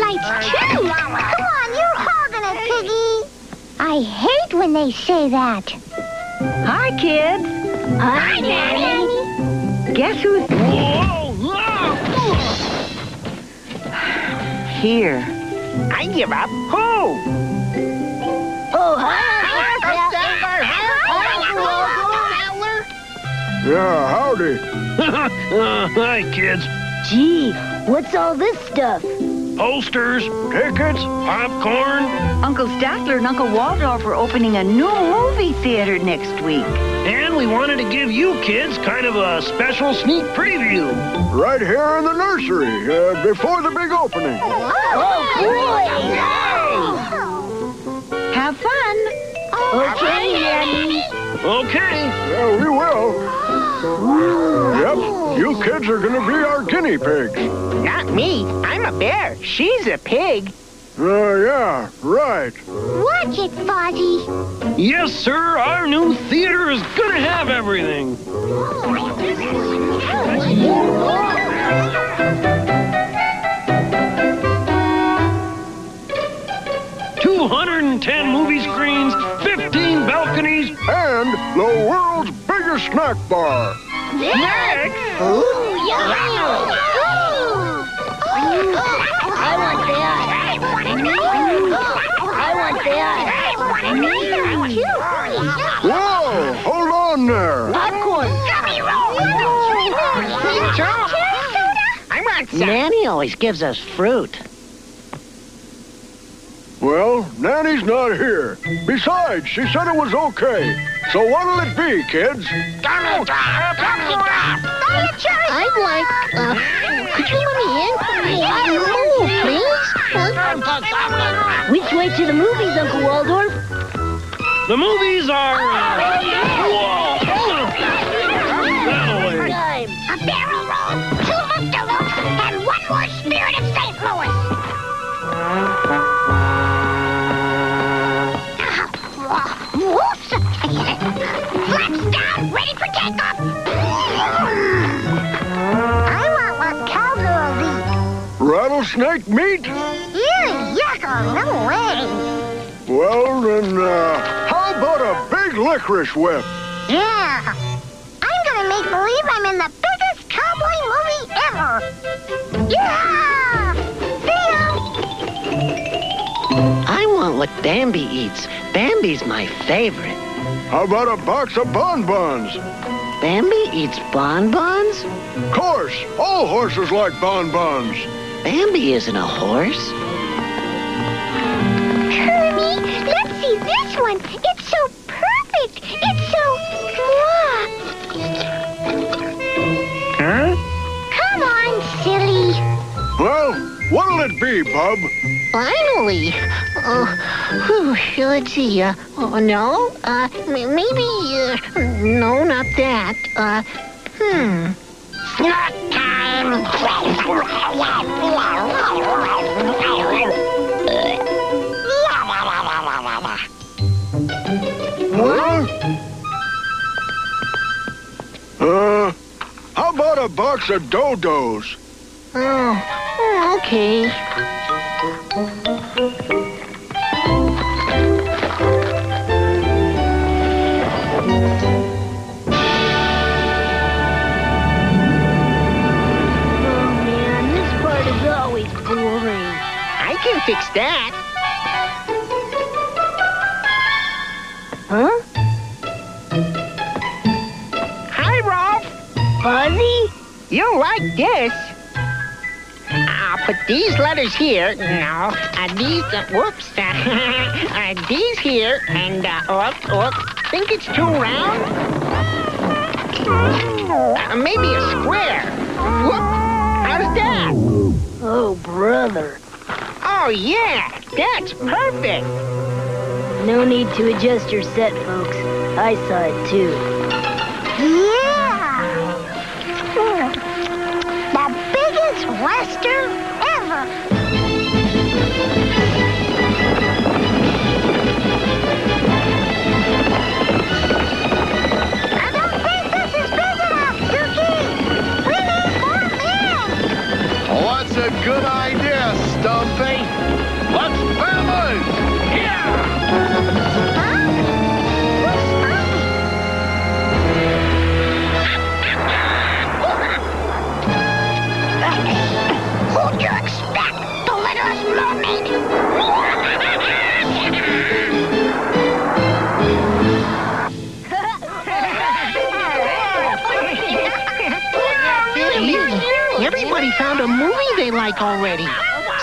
lights too. Come on, you're holding it, Piggy. I hate when they say that. Hi, kids. Hi, Daddy. Guess who's... Whoa! Whoa! Here. I give up. Who? Oh, hi. Yeah, howdy. uh, hi, kids. Gee, what's all this stuff? Posters, tickets, popcorn, Uncle Statler and Uncle Waldorf are opening a new movie theater next week. and we wanted to give you kids kind of a special sneak preview. Right here in the nursery, uh, before the big opening. Oh, boy! Have fun. Okay, Nanny. Okay. Yeah, we will. Yep, you kids are gonna be our guinea pigs. Not me. I'm a bear. She's a pig. Uh, yeah, right. Watch it, Fozzie. Yes, sir. Our new theater is gonna have everything. Two hundred and ten movie screens, fifteen balconies. And the world's biggest snack bar. Next. Ooh, yummy! I want that. I want that. Whoa, hold on there. Popcorn. I want some. Nanny always gives us fruit. Well, Nanny's not here. Besides, she said it was okay. So what'll it be, kids? I'd like, uh, could you let me in? please? Which way to the movies, Uncle Waldorf? The movies are. Uh, whoa! That away. Time. A barrel roll, two loop-de-loops, and one more Spirit of St. Louis. Flaps down, ready for takeoff. I want what cowgirls eat. Rattlesnake meat? Ew, yucko, no way. Well, then, uh, how about a big licorice whip? Yeah. I'm gonna make believe I'm in the biggest cowboy movie ever. Yeah! Bam! I want what Bambi eats. Bambi's my favorite. How about a box of bonbons? Bambi eats bonbons? Of course, all horses like bonbons. Bambi isn't a horse. Kermie, let's see this one. It's so perfect. It's so mwah. Huh? Come on, silly. Well, what'll it be, Bub? Finally. Oh, whew, let's see. Uh, oh, no. Uh, maybe. Uh, no, not that. Uh, hmm. Snack time. Huh? Uh, how about a box of dodos? Oh, oh, okay. Fix that. Huh? Hi, Rolf. Fozzie? You'll like this. I'll put these letters here. No, uh, these. Uh, whoops. Uh, uh, these here, and uh, oh, oh, think it's too round? Uh, maybe a square. Whoop. How's that? Oh, brother. Oh yeah, that's perfect. No need to adjust your set, folks. I saw it too. Yeah! The biggest western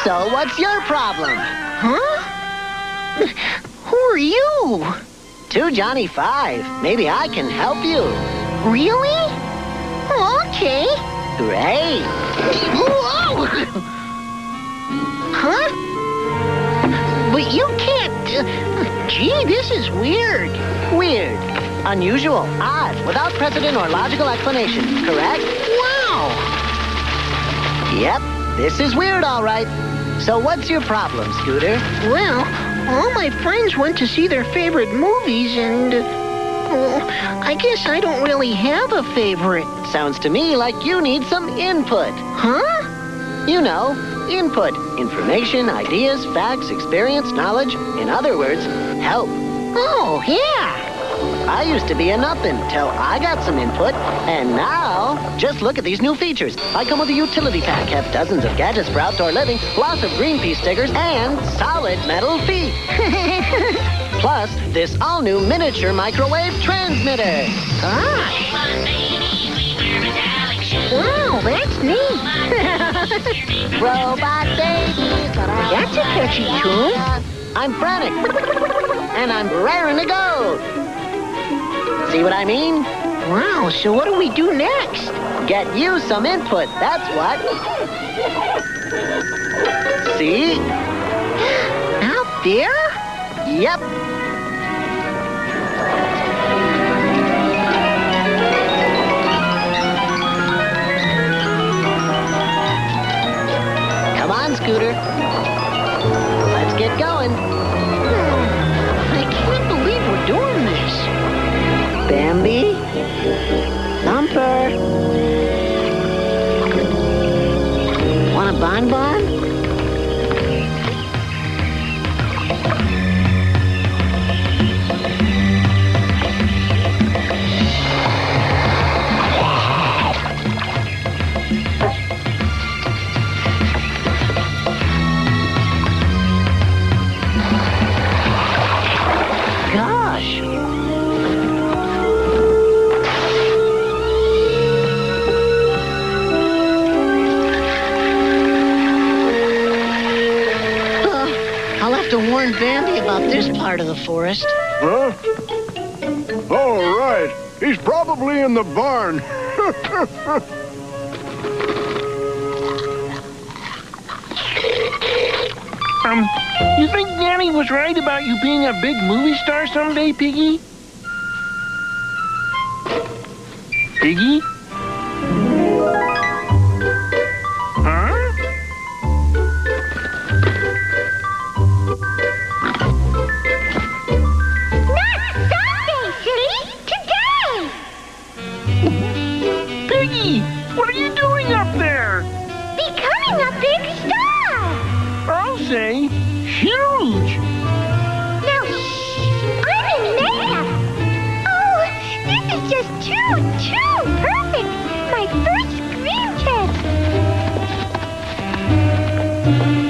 So what's your problem? Huh? Who are you? Two Johnny Five. Maybe I can help you. Really? Okay. Great. Whoa! huh? But you can't. Uh, gee, this is weird. Weird. Unusual. Odd. Without precedent or logical explanation. Correct? Wow. Yep. This is weird, all right. So what's your problem, Scooter? Well, all my friends went to see their favorite movies, and. Uh, I guess I don't really have a favorite. Sounds to me like you need some input. Huh? You know, input. Information, ideas, facts, experience, knowledge. In other words, help. Oh, yeah. I used to be a nothing till I got some input, and now, just look at these new features. I come with a utility pack, have dozens of gadgets for outdoor living, lots of Greenpeace stickers, and solid metal feet. Plus, this all-new miniature microwave transmitter. Gosh. Wow, that's neat. Robot babies. That's a catchy tune. I'm frantic, and I'm raring to go. See what I mean? Wow, so what do we do next? Get you some input, that's what. See? Out there? Yep. Come on, Scooter. Let's get going. Bambi. Thumper. Part of the forest. Huh? Oh, right. He's probably in the barn. Um, you think Danny was right about you being a big movie star someday, Piggy? Piggy?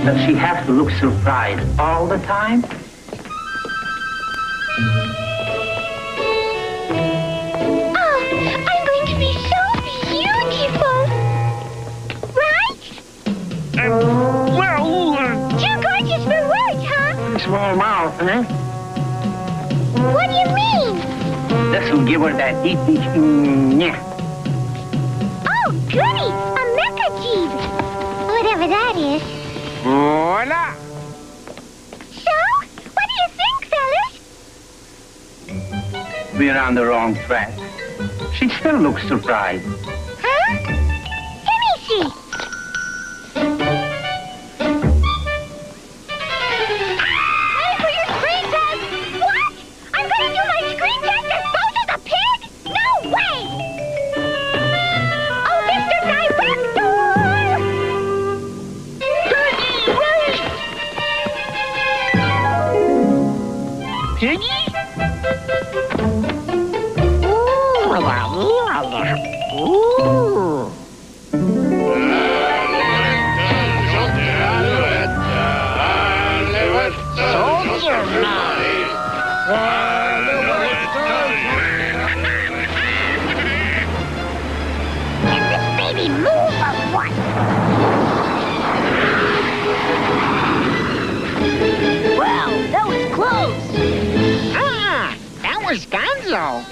Does she have to look surprised all the time? Oh, I'm going to be so beautiful. Right? Um, well, uh, Too gorgeous for words, huh? Small mouth, eh? What do you mean? This will give her that deep, deep, mm, Oh, goody! A mecha jeep. Whatever that is. Voila. So, what do you think, fellas? We're on the wrong track. She still looks surprised. Where's Gonzo?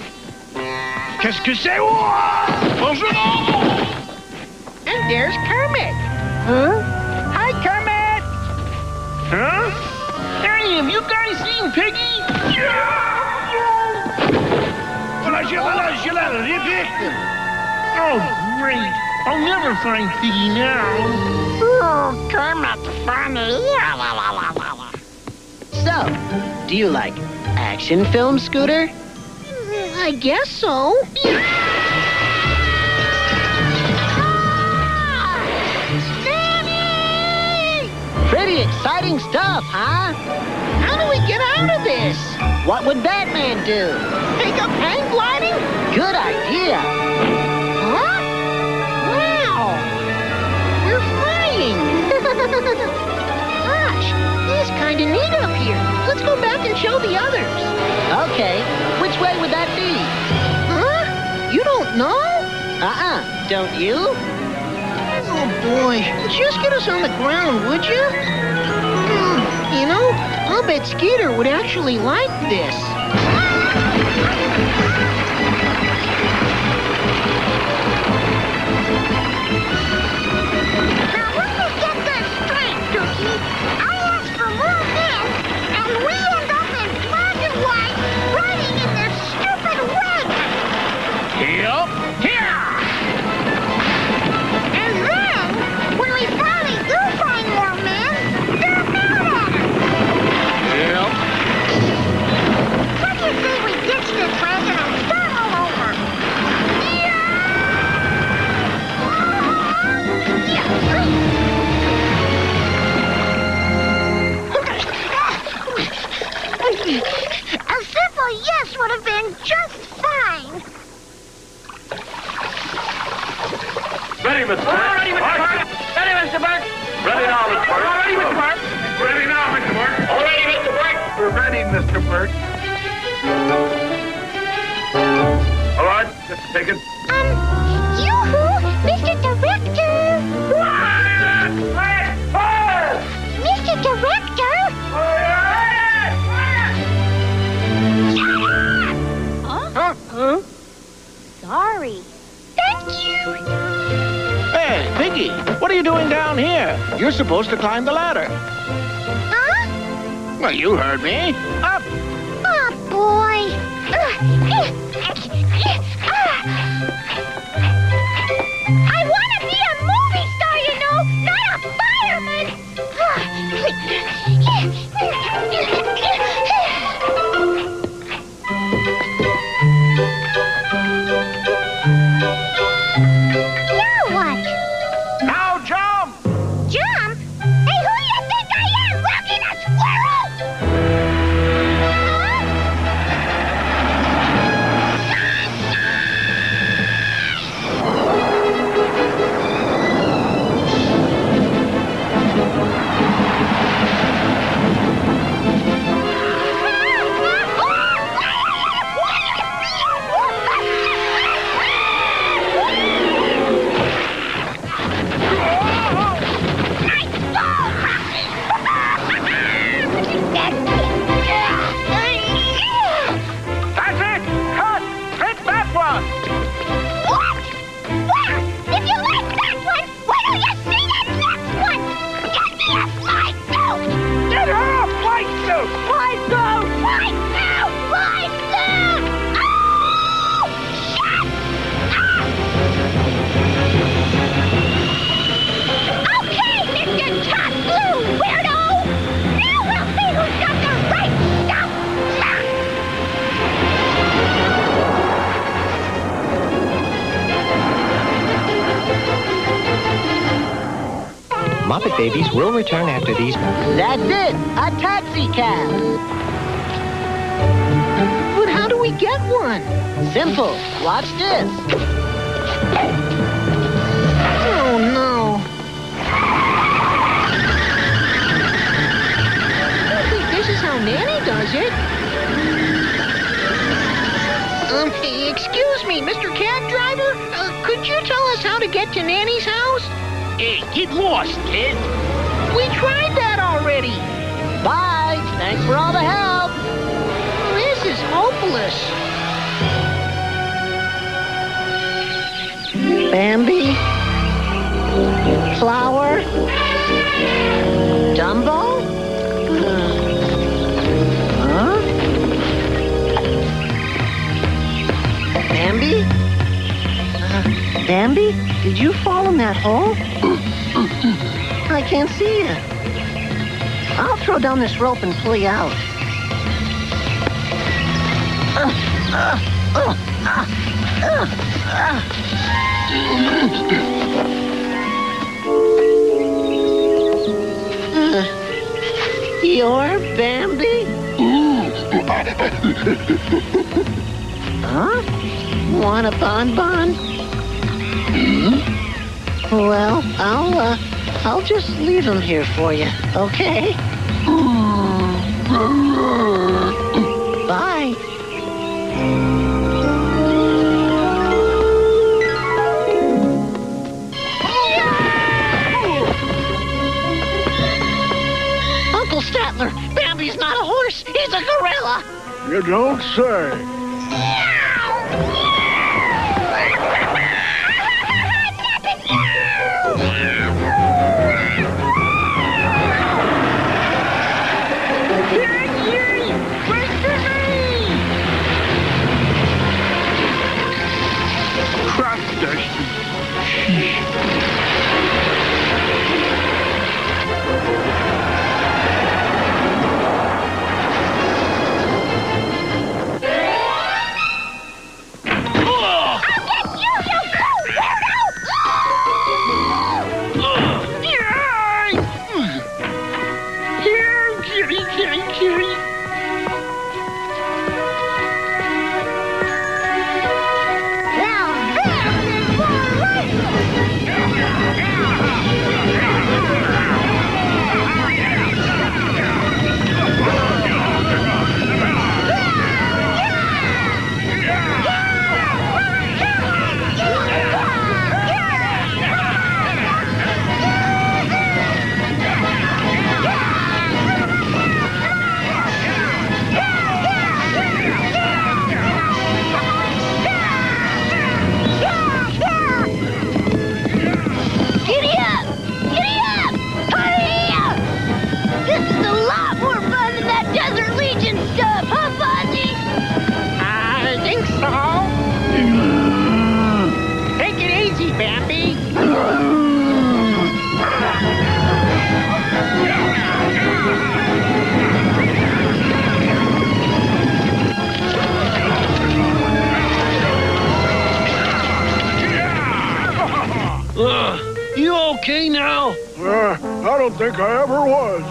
Qu'est-ce que c'est? Bonjour! And there's Kermit. Huh? Hi, Kermit. Huh? Hey, have you guys seen Piggy? Voilà, j'ai voilà, j'ai la réplique. Oh, great. I'll never find Piggy now. Oh, Kermit, funny. So, do you like action film, Scooter? Mm, I guess so. Pretty exciting stuff, huh? How do we get out of this? What would Batman do? Take up hang gliding? Good idea. Huh? Wow! We're flying! Kind of neat up here. Let's go back and show the others. Okay, which way would that be? Huh? You don't know? Uh-uh, don't you? Oh boy, just get us on the ground, would you? Hmm, you know, I'll bet Skeeter would actually like this. Just fine. Ready, Mr. Burt. Ready, Mr. Burt. Ready, Mr. Burt. Ready now, Mr. Burt. Ready, Mr. Burt. Ready now, Mr. Burt. All ready, Mr. Burt. We're ready, Mr. Burt. All right, just take Huh? Huh? Sorry. Thank you. Hey, Piggy, what are you doing down here? You're supposed to climb the ladder. Huh? Well, you heard me. Up! Oh, boy. I Flight suit! Flight suit! Flight suit! Oh! Shit! Ah! Okay, Mr. Top Blue Weirdo! Now we'll see who's got the right stuff! Ah! Muppet Babies will return after these. That's it, a taxi cab. Get one? Simple, watch this. Oh, no. I don't think this is how Nanny does it. Um, excuse me, Mr. Cab Driver? Uh, could you tell us how to get to Nanny's house? Hey, get lost, kid. We tried that already. Bye, thanks for all the help. Hopeless. Bambi? Flower? Dumbo? Huh? Bambi? Uh, Bambi? Did you fall in that hole? I can't see you. I'll throw down this rope and pull you out. You're Bambi? huh? Want a bonbon? Well, I'll, uh, I'll just leave them here for you, okay? You don't say. Okay now? Uh, I don't think I ever was.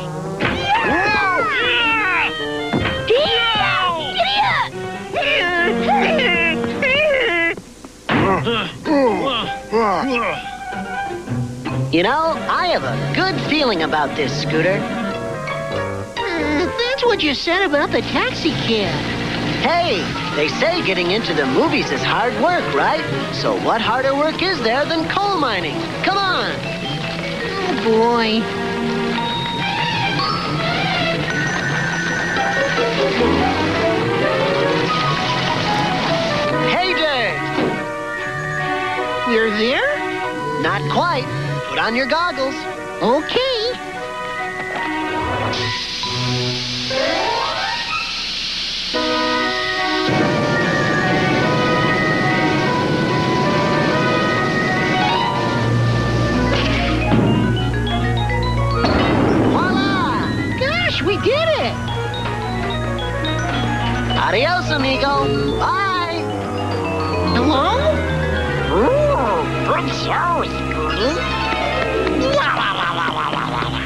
You know, I have a good feeling about this, Scooter. Hmm, that's what you said about the taxi cab. Hey, they say getting into the movies is hard work, right? So what harder work is there than coal mining? Come on! Boy. Hey there! You're there? Not quite. Put on your goggles. Okay. Gosh, we did it! Adios, amigo. Bye! Hello? Good show, Scooty. La la la la la la la la.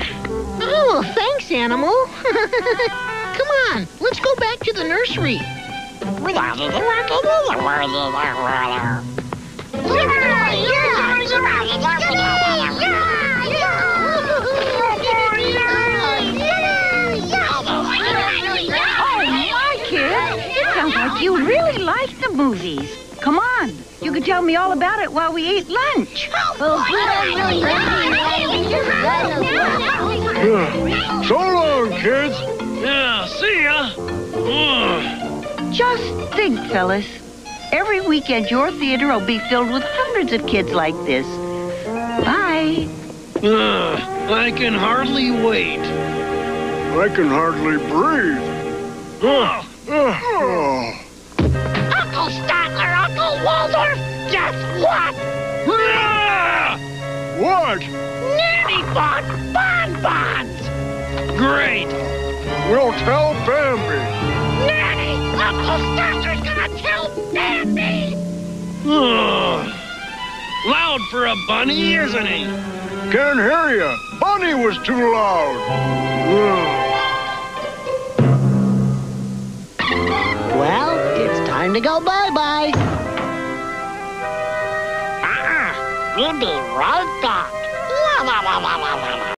Oh, thanks, Animal. Come on, let's go back to the nursery. Oh, you like the movies. Come on. You could tell me all about it while we eat lunch. Yeah. So long, kids. Yeah, see ya. Ugh. Just think, Phyllis. Every weekend, your theater will be filled with hundreds of kids like this. Bye. Ugh, I can hardly wait. I can hardly breathe. Ugh. Oh. Uncle Statler, Uncle Waldorf, guess what? What? Nanny bought bonbons! Great. We'll tell Bambi. Nanny! Uncle Statler's gonna tell Bambi! Ugh. Loud for a bunny, isn't he? Can't hear you. Bunny was too loud. Ugh. Well, it's time to go bye-bye. Ah, you be right back. La la la.